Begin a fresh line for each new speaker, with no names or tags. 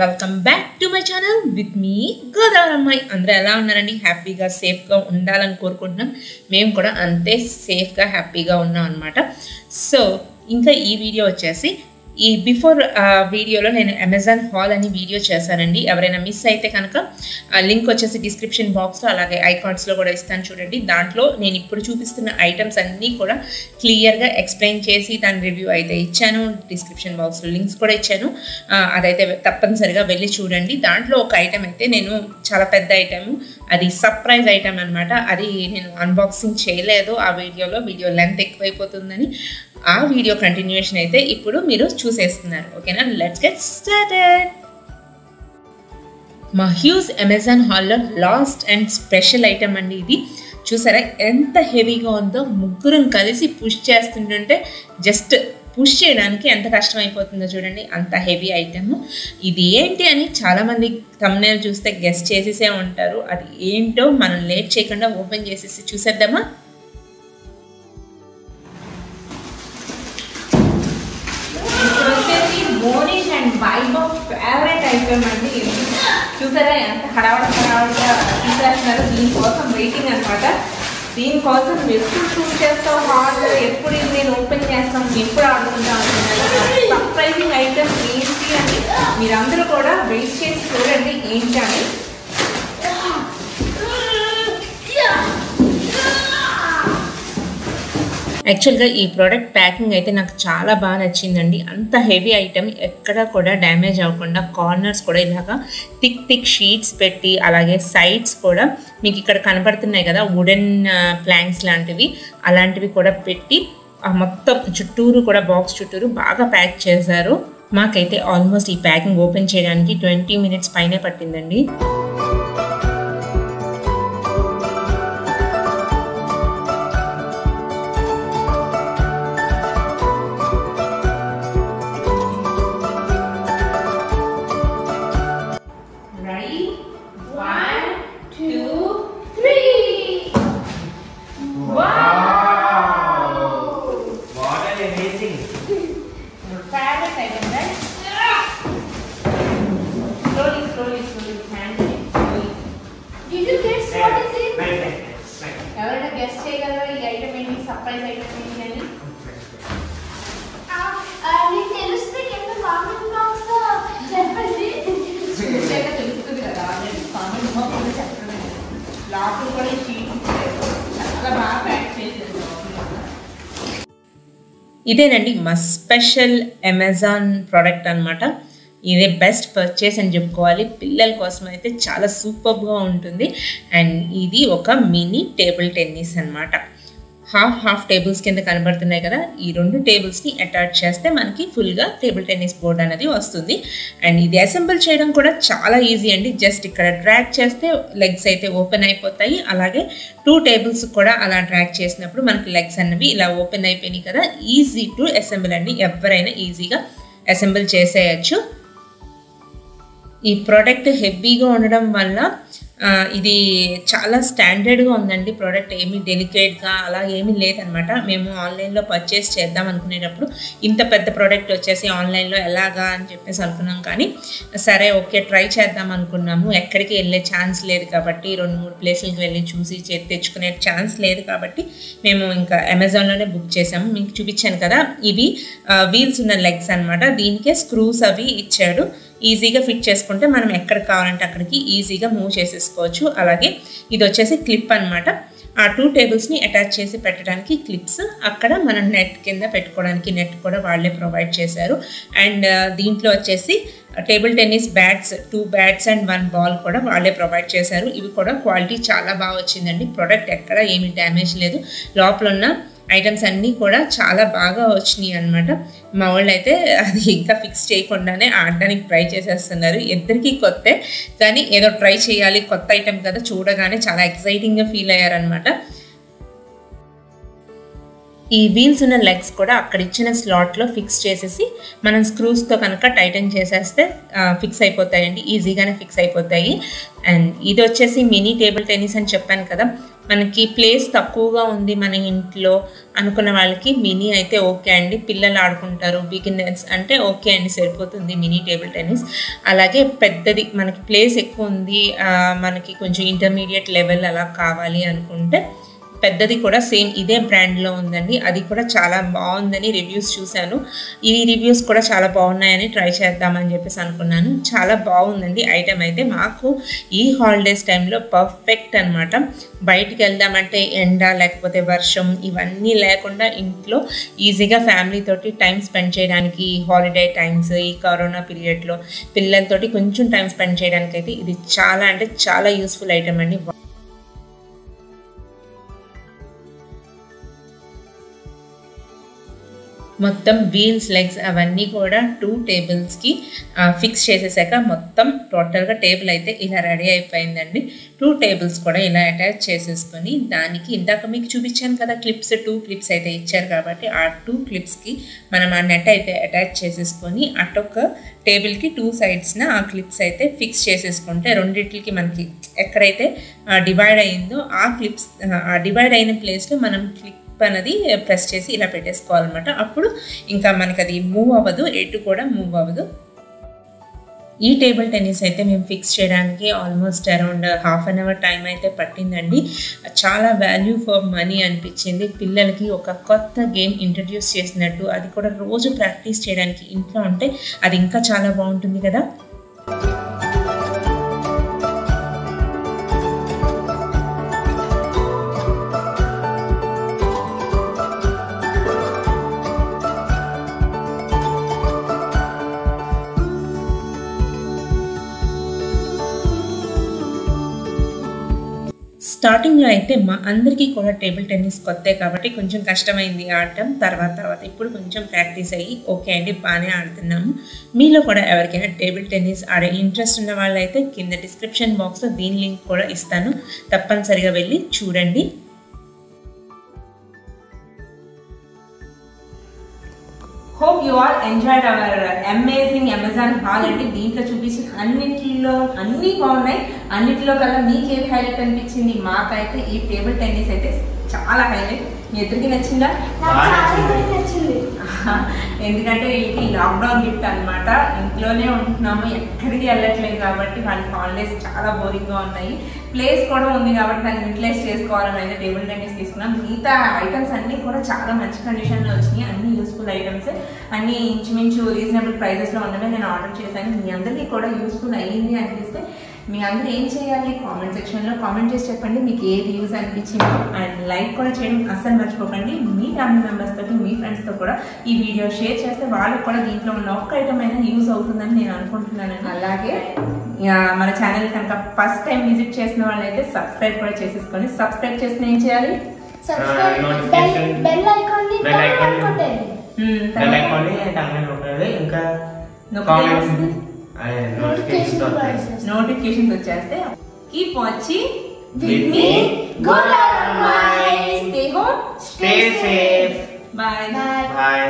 Welcome back to my channel with me గోదావరమ్మాయి. అందరూ ఎలా ఉన్నారండి? హ్యాపీగా సేఫ్గా ఉండాలని కోరుకుంటున్నాం. మేము కూడా అంతే సేఫ్గా హ్యాపీగా ఉన్నాం అనమాట సో ఇంకా ఈ వీడియో వచ్చేసి ఈ బిఫోర్ వీడియోలో నేను అమెజాన్ హాల్ అని వీడియో చేశానండి. ఎవరైనా మిస్ అయితే కనుక లింక్ వచ్చేసి డిస్క్రిప్షన్ బాక్స్లో అలాగే ఐకాన్స్లో కూడా ఇస్తాను చూడండి. దాంట్లో నేను ఇప్పుడు చూపిస్తున్న ఐటమ్స్ అన్నీ కూడా క్లియర్గా ఎక్స్ప్లెయిన్ చేసి దాని రివ్యూ అయితే ఇచ్చాను. డిస్క్రిప్షన్ బాక్స్లో లింక్స్ కూడా ఇచ్చాను. అదైతే తప్పనిసరిగా వెళ్ళి చూడండి. దాంట్లో ఒక ఐటమ్ అయితే నేను చాలా పెద్ద ఐటమ్ అది సర్ప్రైజ్ ఐటమ్ అనమాట అది నేను అన్బాక్సింగ్ చేయలేదు. ఆ వీడియోలో వీడియో లెంత్ ఎక్కువైపోతుందని ఆ వీడియో కంటిన్యూషన్ అయితే ఇప్పుడు మీరు చూ చూసేస్తున్నారు. ఓకేనా? లెట్స్ గెట్ స్టార్టెడ్ మా హ్యూజ్ అమెజాన్ హాల్లో లాస్ట్ అండ్ స్పెషల్ ఐటమ్ అండి ఇది. చూసారా? ఎంత హెవీగా ఉందో ముగ్గురం కలిసి పుష్ చేస్తుంటుంటే జస్ట్ పుష్ చేయడానికి ఎంత కష్టమైపోతుందో చూడండి. అంత హెవీ ఐటమ్ ఇది ఏంటి అని చాలామంది తమ్నేల్ చూస్తే గెస్ట్ చేసేసే ఉంటారు. అది ఏంటో మనం లేట్ చేయకుండా ఓపెన్ చేసేసి చూసేద్దామా? ఆల్బమ్ ఫేవరెట్ అయిపోయామండి చూసారా ఎంత హడావడ హడావడిగా తీసేస్తున్నారు దీనికోసం వెయిటింగ్ అనమాట దీనికోసం ఎప్పుడు షూట్ చేస్తావు? హార్డ్ ఎప్పుడు ఇది నేను ఓపెన్ చేస్తాం? ఎప్పుడు ఆడుకుంటాం? సర్ప్రైజింగ్ ఐటమ్ ఏంటి అని మీరందరూ కూడా వెయిట్ చేసి చూడండి ఏంటి అని. యాక్చువల్గా ఈ ప్రోడక్ట్ ప్యాకింగ్ అయితే నాకు చాలా బాగా నచ్చిందండి. అంత హెవీ ఐటమ్ ఎక్కడ కూడా డ్యామేజ్ అవ్వకుండా కార్నర్స్ కూడా ఇలాగా థిక్ థిక్ షీట్స్ పెట్టి అలాగే సైడ్స్ కూడా మీకు ఇక్కడ కనబడుతున్నాయి కదా వుడెన్ ప్లాంక్స్ లాంటివి. అలాంటివి కూడా పెట్టి మొత్తం చుట్టూరు కూడా బాక్స్ చుట్టూరు బాగా ప్యాక్ చేశారు. మాకైతే ఆల్మోస్ట్ ఈ ప్యాకింగ్ ఓపెన్ చేయడానికి ట్వంటీ మినిట్స్ పైనే పట్టిందండి. Your favorite item, right? Slowly, slowly, slowly. Handle it slowly.
Did you guess what is it?
Right, right, right.
ఎవరైనా గెస్ట్ చేయగలరా ఈ ఐటమ్ ఏంటి సర్ప్రైజ్ ఐటమ్ ఇదేనండి మా స్పెషల్ అమెజాన్ ప్రోడక్ట్ అన్నమాట. ఇదే బెస్ట్ పర్చేస్ అని చెప్పుకోవాలి. పిల్లల కోసం అయితే చాలా సూపర్గా ఉంటుంది. అండ్ ఇది ఒక మినీ టేబుల్ టెన్నిస్ అన్నమాట. హాఫ్ హాఫ్ టేబుల్స్ కింద కనబడుతున్నాయి కదా ఈ రెండు టేబుల్స్ని అటాచ్ చేస్తే మనకి ఫుల్గా టేబుల్ టెన్నిస్ బోర్డ్ అనేది వస్తుంది. అండ్ ఇది అసెంబుల్ చేయడం కూడా చాలా ఈజీ అండి. జస్ట్ ఇక్కడ ట్రాక్ చేస్తే లెగ్స్ అయితే ఓపెన్ అయిపోతాయి. అలాగే టూ టేబుల్స్ కూడా అలా ట్రాక్ చేసినప్పుడు మనకి లెగ్స్ అన్నవి ఇలా ఓపెన్ అయిపోయినాయి కదా ఈజీ టు అసెంబుల్ అండి. ఎవరైనా ఈజీగా అసెంబుల్ చేసేయచ్చు. ఈ ప్రోడక్ట్ హెవీగా ఉండడం వల్ల ఇది చాలా స్టాండర్డ్గా ఉందండి. ప్రోడక్ట్ ఏమీ డెలికేట్గా అలా ఏమీ లేదనమాట. మేము ఆన్లైన్లో పర్చేస్ చేద్దాం అనుకునేటప్పుడు ఇంత పెద్ద ప్రోడక్ట్ వచ్చేసి ఆన్లైన్లో ఎలాగా అని చెప్పేసి అనుకున్నాం కానీ సరే ఓకే ట్రై చేద్దాం అనుకున్నాము. ఎక్కడికి వెళ్ళే ఛాన్స్ లేదు కాబట్టి రెండు మూడు ప్లేసులకి వెళ్ళి చూసి చే- తెచ్చుకునే ఛాన్స్ లేదు కాబట్టి మేము ఇంకా అమెజాన్లోనే బుక్ చేసాము మీకు చూపించాను కదా ఇవి వీల్స్ ఉన్న లెగ్స్ అన్నమాట. దీనికే స్క్రూస్ అవి ఇచ్చాడు. ఈజీగా ఫిట్ చేసుకుంటే మనం ఎక్కడ కావాలంటే అక్కడికి ఈజీగా మూవ్ చేసేసుకోవచ్చు. అలాగే ఇది వచ్చేసి క్లిప్ అన్నమాట. ఆ టూ టేబుల్స్ని అటాచ్ చేసి పెట్టడానికి క్లిప్స్ అక్కడ మనం నెట్ కింద పెట్టుకోవడానికి నెట్ కూడా వాళ్ళే ప్రొవైడ్ చేశారు. అండ్ దీంట్లో వచ్చేసి table tennis bats two bats and one ball కూడా వాళ్ళే ప్రొవైడ్ చేశారు. ఇవి కూడా క్వాలిటీ చాలా బాగా వచ్చిందండి. ప్రోడక్ట్ ఎక్కడ ఏమి డ్యామేజ్ లేదు. లోపల ఉన్న ఐటమ్స్ అన్నీ కూడా చాలా బాగా వచ్చినాయి అనమాట మా వాళ్ళు అయితే అది ఇంకా ఫిక్స్ చేయకుండానే ఆడడానికి ట్రై చేసేస్తున్నారు. ఇద్దరికీ కొత్తే కానీ ఏదో ట్రై చేయాలి కొత్త ఐటమ్ కదా చూడగానే చాలా ఎక్సైటింగ్గా ఫీల్ అయ్యారనమాట ఈ వీల్స్ ఉన్న లెగ్స్ కూడా అక్కడ ఇచ్చిన స్లాట్లో ఫిక్స్ చేసేసి మనం స్క్రూస్తో కనుక టైటన్ చేసేస్తే ఫిక్స్ అయిపోతాయండి ఈజీగానే ఫిక్స్ అయిపోతాయి. అండ్ ఇది వచ్చేసి మినీ టేబుల్ టెన్నిస్ అని చెప్పాను కదా మనకి ప్లేస్ తక్కువగా ఉంది మన ఇంట్లో అనుకున్న వాళ్ళకి మినీ అయితే ఓకే అండి. పిల్లలు ఆడుకుంటారు బిగినర్స్ అంటే ఓకే అండి సరిపోతుంది మినీ టేబుల్ టెన్నిస్. అలాగే పెద్దది మనకి ప్లేస్ ఎక్కువ ఉంది మనకి కొంచెం ఇంటర్మీడియట్ లెవెల్ అలా కావాలి అనుకుంటే పెద్దది కూడా సేమ్ ఇదే బ్రాండ్లో ఉందండి. అది కూడా చాలా బాగుందని రివ్యూస్ చూశాను. ఈ రివ్యూస్ కూడా చాలా బాగున్నాయని ట్రై చేద్దామని చెప్పేసి అనుకున్నాను. చాలా బాగుందండి ఐటెం అయితే. మాకు ఈ హాలిడేస్ టైంలో పర్ఫెక్ట్ అనమాట బయటికి వెళ్దామంటే ఎండ లేకపోతే వర్షం ఇవన్నీ లేకుండా ఇంట్లో ఈజీగా ఫ్యామిలీ తోటి టైం స్పెండ్ చేయడానికి ఈ హాలిడే టైమ్స్ ఈ కరోనా పీరియడ్లో పిల్లలతోటి కొంచెం టైం స్పెండ్ చేయడానికి అయితే ఇది చాలా అంటే చాలా యూస్ఫుల్ ఐటమ్ అండి. మొత్తం వీల్స్ లెగ్స్ అవన్నీ కూడా టూ టేబుల్స్కి ఫిక్స్ చేసేసాక మొత్తం టోటల్గా టేబుల్ అయితే ఇలా రెడీ అయిపోయిందండి. టూ టేబుల్స్ కూడా ఇలా అటాచ్ చేసేసుకొని దానికి ఇందాక మీకు చూపించాను కదా క్లిప్స్ టూ క్లిప్స్ అయితే ఇచ్చారు కాబట్టి ఆ టూ క్లిప్స్కి మనం ఆ నెట్ అయితే అటాచ్ చేసేసుకొని అటొక టేబుల్కి టూ సైడ్స్న ఆ క్లిప్స్ అయితే ఫిక్స్ చేసేసుకుంటే రెండింటికి మనకి ఎక్కడైతే డివైడ్ అయిందో ఆ క్లిప్స్ ఆ డివైడ్ అయిన ప్లేస్లో మనం క్లిప్ అనేది ప్రెస్ చేసి ఇలా పెట్టేసుకోవాలన్నమాట. అప్పుడు ఇంకా మనకి అది మూవ్ అవ్వదు ఎటు కూడా మూవ్ అవ్వదు. ఈ టేబుల్ టెన్నిస్ అయితే మేము ఫిక్స్ చేయడానికి almost around half an hour time అయితే పట్టిందండి. చాలా వాల్యూ ఫర్ మనీ అనిపించింది. పిల్లలకి ఒక కొత్త గేమ్ ఇంట్రడ్యూస్ చేసినట్టు అది కూడా రోజు ప్రాక్టీస్ చేయడానికి ఇంట్లో ఉంటే అది ఇంకా చాలా బాగుంటుంది కదా. స్టార్టింగ్లో అయితే మా అందరికీ కూడా టేబుల్ టెన్నిస్ కొత్తే కాబట్టి కొంచెం కష్టమైంది ఆడటం. తర్వాత తర్వాత ఇప్పుడు కొంచెం ప్రాక్టీస్ అయ్యి ఓకే అండి బాగానే ఆడుతున్నాము మీలో కూడా ఎవరికైనా టేబుల్ టెన్నిస్ ఆడే ఇంట్రెస్ట్ ఉన్న వాళ్ళైతే కింద డిస్క్రిప్షన్ బాక్స్లో దీని లింక్ కూడా ఇస్తాను. తప్పనిసరిగా వెళ్ళి చూడండి. Hope you all enjoyed our amazing Amazon haul అండి దీంట్లో చూపించిన అన్నింటిలో అన్నీ బాగున్నాయి. అన్నిటిలో కల్లా మీకు ఏది హైలైట్ అనిపించింది? మాకైతే ఈ టేబుల్ టెన్నిస్ అయితే చాలా హైలైట్. మీ ఇద్దరికి నచ్చిందా? ఎందుకంటే వీళ్ళకి లాక్డౌన్ గిఫ్ట్ అన్నమాట. ఇంట్లోనే ఉంటున్నాము. ఎక్కడికి వెళ్ళట్లేదు కాబట్టి వాళ్ళకి హాలిడేస్ చాలా బోరింగ్గా ఉన్నాయి. ప్లేస్ కూడా ఉంది కాబట్టి దాన్ని యూటిలైజ్ చేసుకోవాలని అయితే టేబుల్ టెన్నిస్ తీసుకున్నాం. మిగతా ఐటమ్స్ అన్నీ కూడా చాలా మంచి కండిషన్లో వచ్చినాయి. అన్ని యూస్ఫుల్ ఐటమ్స్ అన్ని ఇంచుమించు రీజనబుల్ ప్రైజెస్లో ఉన్నవే నేను ఆర్డర్ చేశాను. మీ అందరికీ కూడా యూస్ఫుల్ అయ్యింది అనిపిస్తే మీ అందరూ ఏం చేయాలి? కామెంట్ సెక్షన్లో కామెంట్ చేసి చెప్పండి. మీకు ఏది యూజ్ అనిపించిందో అండ్ లైక్ కూడా చేయడం అస్సలు మర్చిపోకండి. మీ ఫ్యామిలీ మెంబర్స్ తోటి మీ ఫ్రెండ్స్తో కూడా ఈ వీడియో షేర్ చేస్తే వాళ్ళకి కూడా దీంట్లో ఉన్న ఒక్క ఐటమ్ అయినా యూజ్ అవుతుందని నేను అనుకుంటున్నాను అలాగే. మన ఛానల్ కనుక ఫస్ట్ టైం విజిట్ చేసిన వాళ్ళైతే సబ్స్క్రైబ్ కూడా చేసేసుకొని సబ్స్క్రైబ్ చేసిన ఏం చేయాలి?
బెల్ ఐకాన్
బెల్ ఐకాన్ నొక్కాలి ఇంకా
నొక్కితే
కామెంట్స్
వస్తుంది?
నోటిఫికేషన్ వస్తాయి
నోటిఫికేషన్స్ వచ్చేస్తే keep watching
With me,
Gola Mice.
Stay home
stay safe
bye
Bye.
Bye